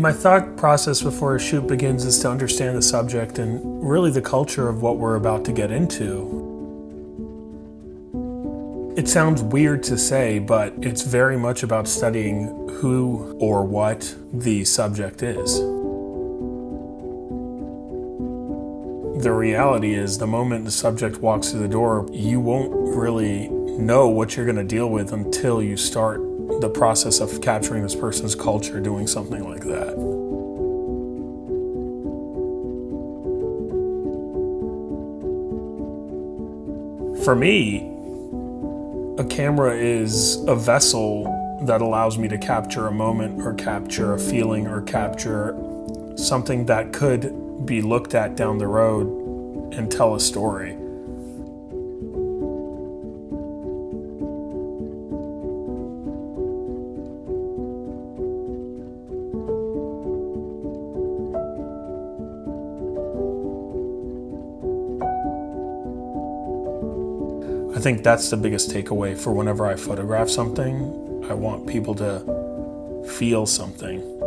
My thought process before a shoot begins is to understand the subject and really the culture of what we're about to get into. It sounds weird to say, but it's very much about studying who or what the subject is. The reality is, the moment the subject walks through the door, you won't really know what you're going to deal with until you start the process of capturing this person's culture doing something like that. For me, a camera is a vessel that allows me to capture a moment or capture a feeling or capture something that could be looked at down the road and tell a story. I think that's the biggest takeaway for whenever I photograph something. I want people to feel something.